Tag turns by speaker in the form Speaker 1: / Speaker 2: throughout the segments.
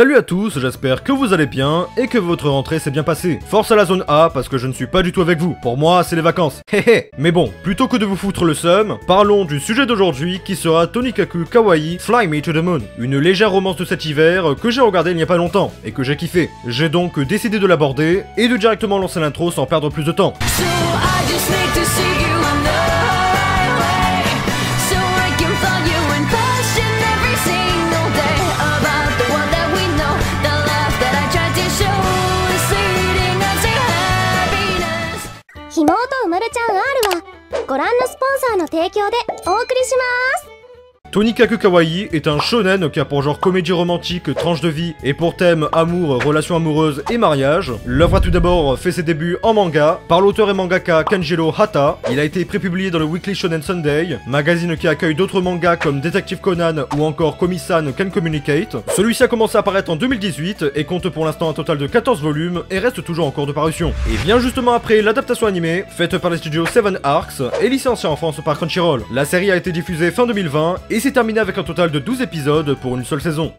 Speaker 1: Salut à tous, j'espère que vous allez bien et que votre rentrée s'est bien passée. Force à la zone A parce que je ne suis pas du tout avec vous. Pour moi, c'est les vacances. Hé Mais bon, plutôt que de vous foutre le seum, parlons du sujet d'aujourd'hui qui sera Tonikaku Kawaii Fly Me to the Moon. Une légère romance de cet hiver que j'ai regardé il n'y a pas longtemps et que j'ai kiffé. J'ai donc décidé de l'aborder et de directement lancer l'intro sans perdre plus de temps.
Speaker 2: の提供でお送りします。
Speaker 1: Tonikaku Kawaii est un shonen qui a pour genre comédie romantique, tranche de vie et pour thème amour, relations amoureuses et mariage. L'œuvre a tout d'abord fait ses débuts en manga par l'auteur et mangaka Kanjiro Hata. Il a été prépublié dans le Weekly Shonen Sunday, magazine qui accueille d'autres mangas comme Detective Conan ou encore Komi-san Can Communicate. Celui-ci a commencé à apparaître en 2018 et compte pour l'instant un total de 14 volumes et reste toujours en cours de parution. Et bien justement après l'adaptation animée, faite par les studios Seven Arcs et licenciée en France par Crunchyroll. La série a été diffusée fin 2020 et s'est terminée avec un total de 12 épisodes pour une seule saison.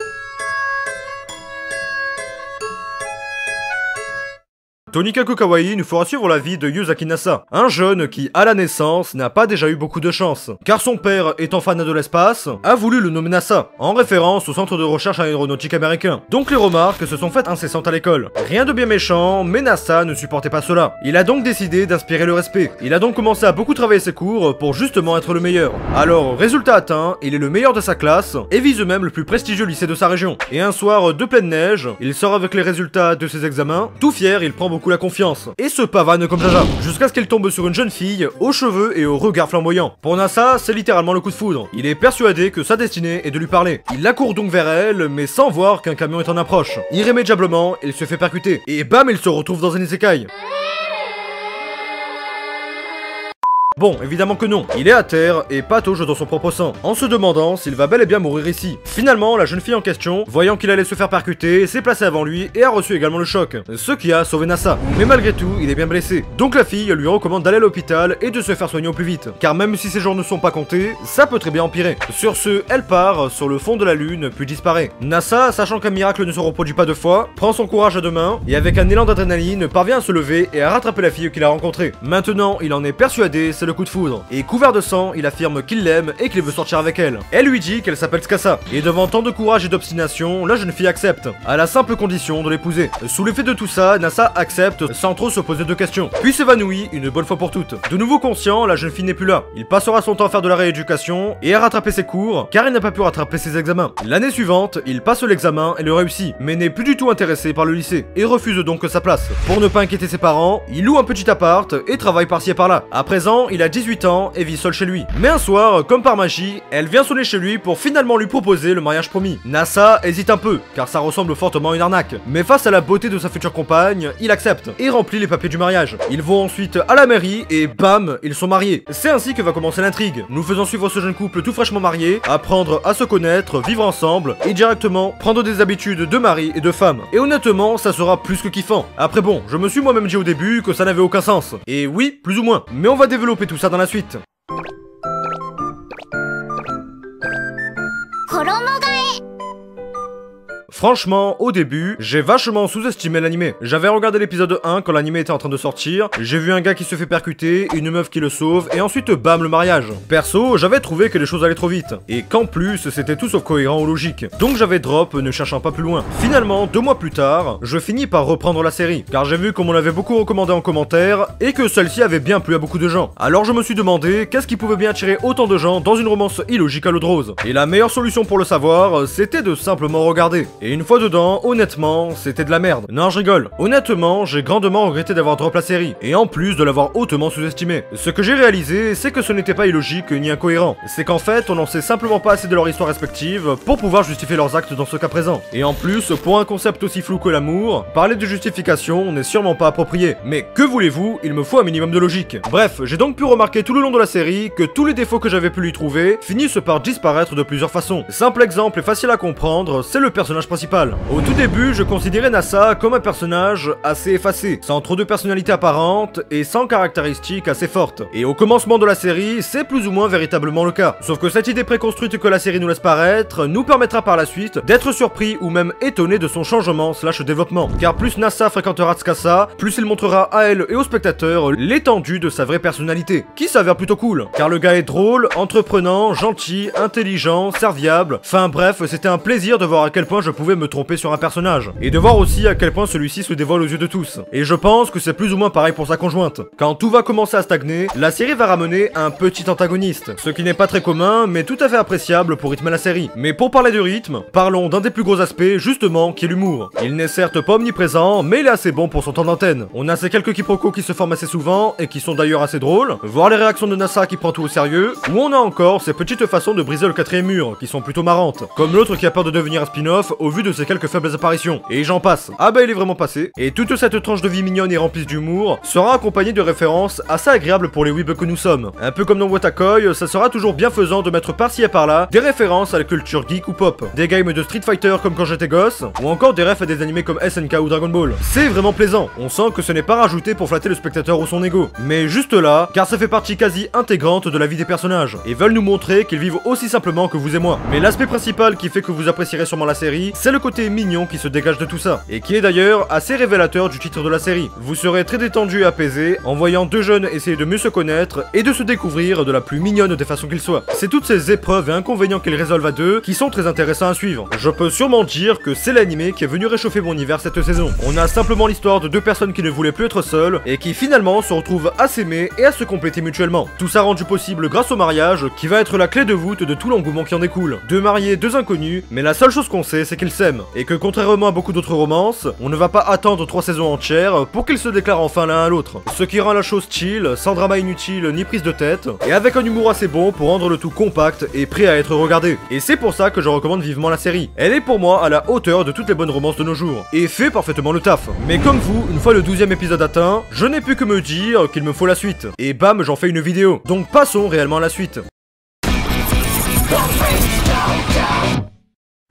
Speaker 1: Tonikaku Kawaii nous fera suivre la vie de Yuzaki Nasa, un jeune qui, à la naissance, n'a pas déjà eu beaucoup de chance, car son père, étant fan de l'espace, a voulu le nommer NASA, en référence au centre de recherche aéronautique américain. Donc les remarques se sont faites incessantes à l'école. Rien de bien méchant, mais NASA ne supportait pas cela. Il a donc décidé d'inspirer le respect. Il a donc commencé à beaucoup travailler ses cours pour justement être le meilleur. Alors, résultat atteint, il est le meilleur de sa classe, et vise même le plus prestigieux lycée de sa région. Et un soir de pleine neige, il sort avec les résultats de ses examens, tout fier, il prend beaucoup la confiance, et se pavane comme Jaja, jusqu'à ce qu'il tombe sur une jeune fille, aux cheveux et au regard flamboyant. Pour Nasa, c'est littéralement le coup de foudre. Il est persuadé que sa destinée est de lui parler. Il accourt donc vers elle, mais sans voir qu'un camion est en approche. Irrémédiablement, il se fait percuter, et bam, il se retrouve dans un isekai. Bon, évidemment que non. Il est à terre et patauge dans son propre sang, en se demandant s'il va bel et bien mourir ici. Finalement, la jeune fille en question, voyant qu'il allait se faire percuter, s'est placée avant lui et a reçu également le choc, ce qui a sauvé Nasa. Mais malgré tout, il est bien blessé. Donc la fille lui recommande d'aller à l'hôpital et de se faire soigner au plus vite, car même si ses jours ne sont pas comptés, ça peut très bien empirer. Sur ce, elle part sur le fond de la lune puis disparaît. Nasa, sachant qu'un miracle ne se reproduit pas deux fois, prend son courage à deux mains et avec un élan d'adrénaline parvient à se lever et à rattraper la fille qu'il a rencontrée. Maintenant, il en est persuadé, c'est le coup de foudre. Et couvert de sang, il affirme qu'il l'aime et qu'il veut sortir avec elle. Elle lui dit qu'elle s'appelle Skassa. Et devant tant de courage et d'obstination, la jeune fille accepte, à la simple condition de l'épouser. Sous l'effet de tout ça, Nasa accepte sans trop se poser de questions. Puis s'évanouit une bonne fois pour toutes. De nouveau conscient, la jeune fille n'est plus là. Il passera son temps à faire de la rééducation et à rattraper ses cours, car il n'a pas pu rattraper ses examens. L'année suivante, il passe l'examen et le réussit, mais n'est plus du tout intéressé par le lycée, et refuse donc sa place. Pour ne pas inquiéter ses parents, il loue un petit appart et travaille par-ci et par-là. À présent, il a 18 ans et vit seul chez lui. Mais un soir, comme par magie, elle vient sonner chez lui pour finalement lui proposer le mariage promis. Nasa hésite un peu, car ça ressemble fortement à une arnaque. Mais face à la beauté de sa future compagne, il accepte et remplit les papiers du mariage. Ils vont ensuite à la mairie et bam, ils sont mariés. C'est ainsi que va commencer l'intrigue, nous faisant suivre ce jeune couple tout fraîchement marié, apprendre à se connaître, vivre ensemble et directement prendre des habitudes de mari et de femme. Et honnêtement, ça sera plus que kiffant. Après bon, je me suis moi-même dit au début que ça n'avait aucun sens. Et oui, plus ou moins. Mais on va développer tout ça dans la suite. Franchement, au début, j'ai vachement sous-estimé l'animé. J'avais regardé l'épisode 1 quand l'animé était en train de sortir, j'ai vu un gars qui se fait percuter, une meuf qui le sauve, et ensuite bam le mariage. Perso, j'avais trouvé que les choses allaient trop vite, et qu'en plus, c'était tout sauf cohérent ou logique. Donc j'avais drop ne cherchant pas plus loin. Finalement, deux mois plus tard, je finis par reprendre la série, car j'ai vu qu'on me l'avait beaucoup recommandé en commentaire, et que celle-ci avait bien plu à beaucoup de gens. Alors je me suis demandé, qu'est-ce qui pouvait bien attirer autant de gens dans une romance illogique à l'eau de rose? Et la meilleure solution pour le savoir, c'était de simplement regarder. Une fois dedans, honnêtement, c'était de la merde. Non, je rigole. Honnêtement, j'ai grandement regretté d'avoir drop la série, et en plus de l'avoir hautement sous-estimé. Ce que j'ai réalisé, c'est que ce n'était pas illogique ni incohérent. C'est qu'en fait, on n'en sait simplement pas assez de leur histoire respective pour pouvoir justifier leurs actes dans ce cas présent. Et en plus, pour un concept aussi flou que l'amour, parler de justification n'est sûrement pas approprié. Mais que voulez-vous, il me faut un minimum de logique. Bref, j'ai donc pu remarquer tout le long de la série que tous les défauts que j'avais pu lui trouver finissent par disparaître de plusieurs façons. Simple exemple et facile à comprendre, c'est le personnage principal Au tout début, je considérais Nasa comme un personnage assez effacé, sans trop de personnalité apparente et sans caractéristiques assez fortes. Et au commencement de la série, c'est plus ou moins véritablement le cas. Sauf que cette idée préconstruite que la série nous laisse paraître nous permettra par la suite d'être surpris ou même étonné de son changement slash développement. Car plus Nasa fréquentera Tsukasa, plus il montrera à elle et aux spectateurs l'étendue de sa vraie personnalité, qui s'avère plutôt cool. Car le gars est drôle, entreprenant, gentil, intelligent, serviable, enfin bref, c'était un plaisir de voir à quel point je pouvais me tromper sur un personnage. Et de voir aussi à quel point celui-ci se dévoile aux yeux de tous. Et je pense que c'est plus ou moins pareil pour sa conjointe. Quand tout va commencer à stagner, la série va ramener un petit antagoniste, ce qui n'est pas très commun, mais tout à fait appréciable pour rythmer la série. Mais pour parler de rythme, parlons d'un des plus gros aspects, justement, qui est l'humour. Il n'est certes pas omniprésent, mais il est assez bon pour son temps d'antenne. On a ces quelques quiproquos qui se forment assez souvent, et qui sont d'ailleurs assez drôles, voir les réactions de NASA qui prend tout au sérieux, ou on a encore ces petites façons de briser le quatrième mur, qui sont plutôt marrantes, comme l'autre qui a peur de devenir un spin-off vu de ses quelques faibles apparitions. Et j'en passe. Ah bah il est vraiment passé. Et toute cette tranche de vie mignonne et remplie d'humour sera accompagnée de références assez agréables pour les weebs que nous sommes. Un peu comme dans Watakoi, ça sera toujours bienfaisant de mettre par-ci et par-là des références à la culture geek ou pop, des games de Street Fighter comme quand j'étais gosse, ou encore des refs à des animés comme SNK ou Dragon Ball. C'est vraiment plaisant, on sent que ce n'est pas rajouté pour flatter le spectateur ou son ego, mais juste là, car ça fait partie quasi intégrante de la vie des personnages, et veulent nous montrer qu'ils vivent aussi simplement que vous et moi. Mais l'aspect principal qui fait que vous apprécierez sûrement la série, c'est le côté mignon qui se dégage de tout ça, et qui est d'ailleurs assez révélateur du titre de la série. Vous serez très détendu et apaisé en voyant deux jeunes essayer de mieux se connaître et de se découvrir de la plus mignonne des façons qu'ils soient. C'est toutes ces épreuves et inconvénients qu'ils résolvent à deux qui sont très intéressants à suivre. Je peux sûrement dire que c'est l'animé qui est venu réchauffer mon hiver cette saison. On a simplement l'histoire de deux personnes qui ne voulaient plus être seules et qui finalement se retrouvent à s'aimer et à se compléter mutuellement. Tout ça rendu possible grâce au mariage qui va être la clé de voûte de tout l'engouement qui en découle. Deux mariés, deux inconnus, mais la seule chose qu'on sait c'est qu'ils et que contrairement à beaucoup d'autres romances, on ne va pas attendre trois saisons entières pour qu'ils se déclarent enfin l'un à l'autre. Ce qui rend la chose chill, sans drama inutile ni prise de tête, et avec un humour assez bon pour rendre le tout compact et prêt à être regardé. Et c'est pour ça que je recommande vivement la série. Elle est pour moi à la hauteur de toutes les bonnes romances de nos jours, et fait parfaitement le taf. Mais comme vous, une fois le 12 e épisode atteint, je n'ai plus que me dire qu'il me faut la suite. Et bam, j'en fais une vidéo. Donc passons réellement à la suite.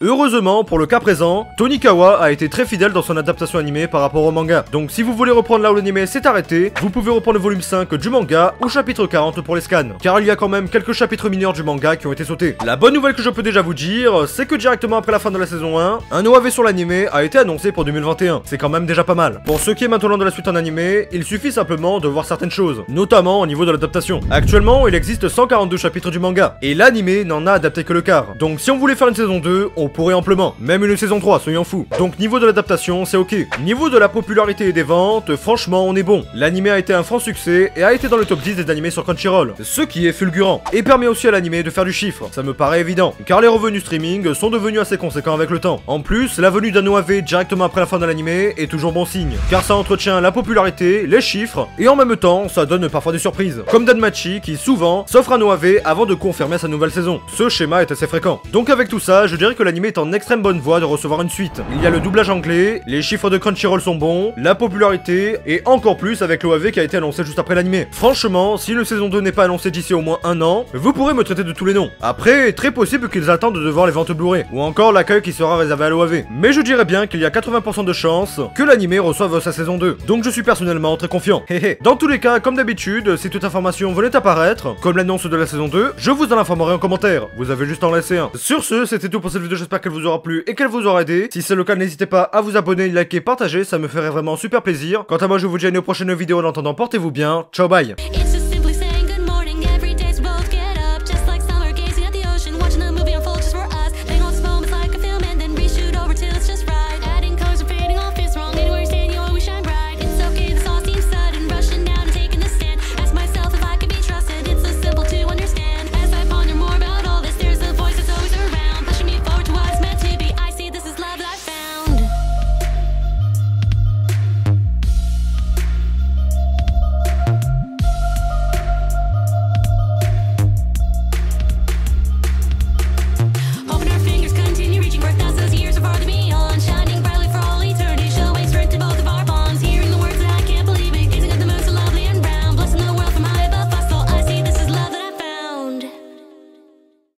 Speaker 1: Heureusement, pour le cas présent, Tonikawa a été très fidèle dans son adaptation animée par rapport au manga. Donc si vous voulez reprendre là où l'anime s'est arrêté, vous pouvez reprendre le volume 5 du manga ou chapitre 40 pour les scans. Car il y a quand même quelques chapitres mineurs du manga qui ont été sautés. La bonne nouvelle que je peux déjà vous dire, c'est que directement après la fin de la saison 1, un OAV sur l'anime a été annoncé pour 2021. C'est quand même déjà pas mal. Pour ce qui est maintenant de la suite en animé, il suffit simplement de voir certaines choses, notamment au niveau de l'adaptation. Actuellement, il existe 142 chapitres du manga, et l'anime n'en a adapté que le quart. Donc si on voulait faire une saison 2, on pourrait amplement. Même une saison 3, soyons fous. Donc niveau de l'adaptation, c'est ok. Niveau de la popularité et des ventes, franchement, on est bon. L'anime a été un franc succès et a été dans le top 10 des animés sur Crunchyroll. Ce qui est fulgurant. Et permet aussi à l'anime de faire du chiffre. Ça me paraît évident. Car les revenus streaming sont devenus assez conséquents avec le temps. En plus, la venue d'un OAV directement après la fin de l'anime est toujours bon signe. Car ça entretient la popularité, les chiffres, et en même temps, ça donne parfois des surprises. Comme Danmachi qui souvent s'offre un OAV avant de confirmer sa nouvelle saison. Ce schéma est assez fréquent. Donc avec tout ça, je dirais que l'anime est en extrême bonne voie de recevoir une suite. Il y a le doublage anglais, les chiffres de Crunchyroll sont bons, la popularité, et encore plus avec l'OAV qui a été annoncé juste après l'anime. Franchement, si une saison 2 n'est pas annoncée d'ici au moins un an, vous pourrez me traiter de tous les noms. Après, très possible qu'ils attendent de voir les ventes Blu-ray, ou encore l'accueil qui sera réservé à l'OAV. Mais je dirais bien qu'il y a 80% de chances que l'anime reçoive sa saison 2. Donc je suis personnellement très confiant. Dans tous les cas, comme d'habitude, si toute information venait apparaître, comme l'annonce de la saison 2, je vous en informerai en commentaire. Vous avez juste à en laisser un. Sur ce, c'était tout pour cette vidéo, j'espère qu'elle vous aura plu et qu'elle vous aura aidé. Si c'est le cas, n'hésitez pas à vous abonner, liker, partager, ça me ferait vraiment super plaisir. Quant à moi, je vous dis à une prochaine vidéo en attendant, portez-vous bien. Ciao, bye